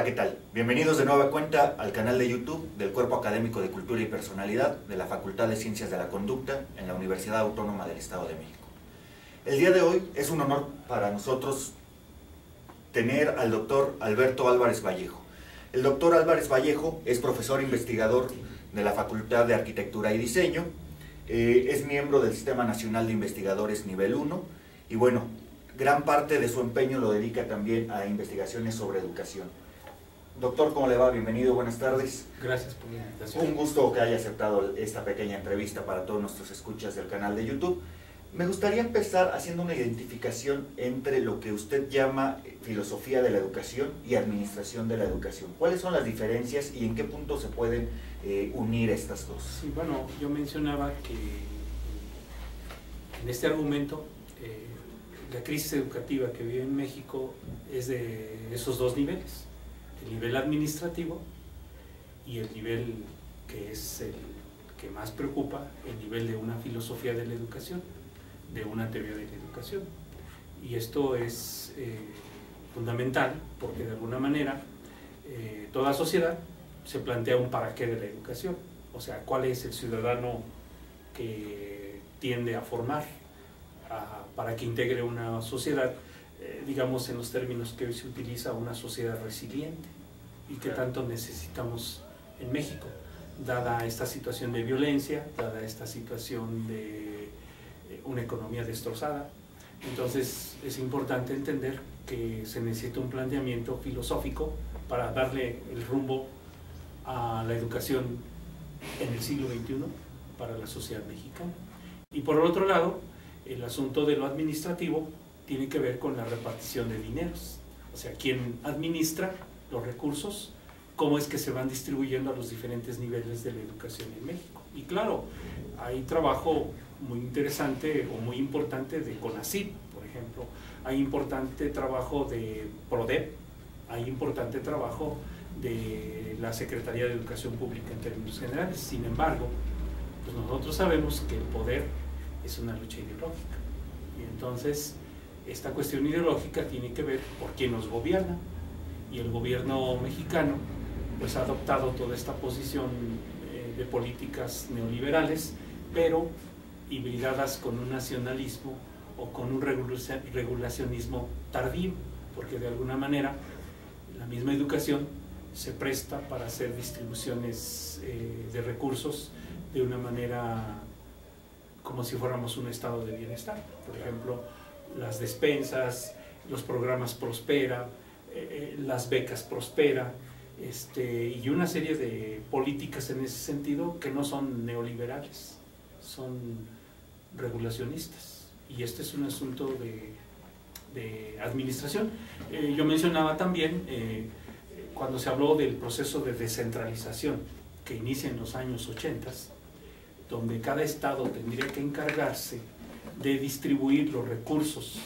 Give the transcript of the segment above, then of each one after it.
Hola, ¿qué tal? Bienvenidos de nueva cuenta al canal de YouTube del Cuerpo Académico de Cultura y Personalidad de la Facultad de Ciencias de la Conducta en la Universidad Autónoma del Estado de México. El día de hoy es un honor para nosotros tener al doctor Alberto Álvarez Vallejo. El doctor Álvarez Vallejo es profesor investigador de la Facultad de Arquitectura y Diseño, eh, es miembro del Sistema Nacional de Investigadores Nivel 1 y bueno, gran parte de su empeño lo dedica también a investigaciones sobre educación. Doctor, ¿cómo le va? Bienvenido, buenas tardes. Gracias por la invitación. Un gusto que haya aceptado esta pequeña entrevista para todos nuestros escuchas del canal de YouTube. Me gustaría empezar haciendo una identificación entre lo que usted llama eh, filosofía de la educación y administración de la educación. ¿Cuáles son las diferencias y en qué punto se pueden eh, unir estas dos? Sí, bueno, yo mencionaba que en este argumento eh, la crisis educativa que vive en México es de esos dos niveles el nivel administrativo y el nivel que es el que más preocupa, el nivel de una filosofía de la educación, de una teoría de la educación. Y esto es eh, fundamental porque de alguna manera eh, toda sociedad se plantea un para qué de la educación, o sea, cuál es el ciudadano que tiende a formar para que integre una sociedad eh, digamos en los términos que hoy se utiliza, una sociedad resiliente y que tanto necesitamos en México, dada esta situación de violencia, dada esta situación de eh, una economía destrozada. Entonces es importante entender que se necesita un planteamiento filosófico para darle el rumbo a la educación en el siglo XXI para la sociedad mexicana. Y por otro lado, el asunto de lo administrativo tiene que ver con la repartición de dineros. O sea, quién administra los recursos, cómo es que se van distribuyendo a los diferentes niveles de la educación en México. Y claro, hay trabajo muy interesante o muy importante de CONACYT, por ejemplo, hay importante trabajo de PRODEP, hay importante trabajo de la Secretaría de Educación Pública en términos generales. Sin embargo, pues nosotros sabemos que el poder es una lucha ideológica. Y entonces, esta cuestión ideológica tiene que ver por quién nos gobierna. Y el gobierno mexicano pues, ha adoptado toda esta posición eh, de políticas neoliberales, pero hibridadas con un nacionalismo o con un regulacionismo tardío, porque de alguna manera la misma educación se presta para hacer distribuciones eh, de recursos de una manera como si fuéramos un estado de bienestar. Por ejemplo, las despensas, los programas Prospera, eh, eh, las becas Prospera, este, y una serie de políticas en ese sentido que no son neoliberales, son regulacionistas. Y este es un asunto de, administración. Eh, yo mencionaba también, cuando se habló del proceso de descentralización que inicia en los años 80, donde cada estado tendría que encargarse de distribuir los recursos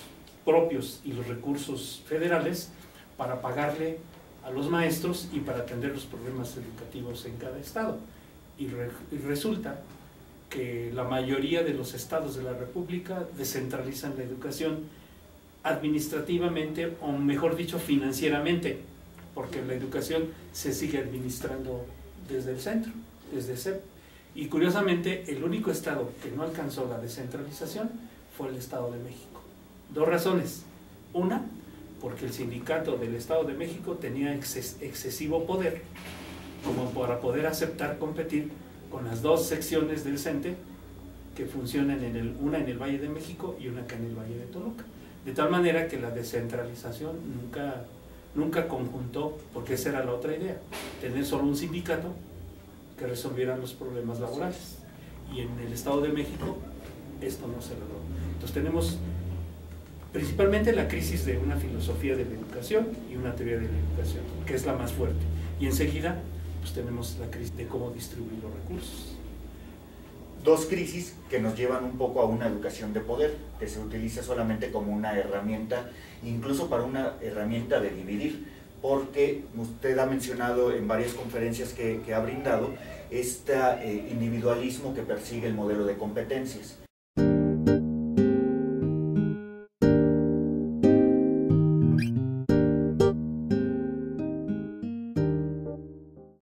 propios y los recursos federales para pagarle a los maestros y para atender los problemas educativos en cada estado. Y, resulta que la mayoría de los estados de la República descentralizan la educación administrativamente o mejor dicho financieramente, porque la educación se sigue administrando desde el centro, desde CEP. Y curiosamente, el único estado que no alcanzó la descentralización fue el Estado de México. Dos razones. Una, porque el sindicato del Estado de México tenía excesivo poder como para poder aceptar competir con las dos secciones del CENTE que funcionan en el, una en el Valle de México y una acá en el Valle de Toluca. De tal manera que la descentralización nunca, nunca conjuntó, porque esa era la otra idea, tener solo un sindicato que resolvieran los problemas laborales. Y en el Estado de México esto no se logró. Entonces tenemos principalmente la crisis de una filosofía de la educación y una teoría de la educación, que es la más fuerte. Y enseguida pues tenemos la crisis de cómo distribuir los recursos. Dos crisis que nos llevan un poco a una educación de poder, que se utiliza solamente como una herramienta, incluso para una herramienta de dividir porque usted ha mencionado en varias conferencias que, ha brindado este individualismo que persigue el modelo de competencias.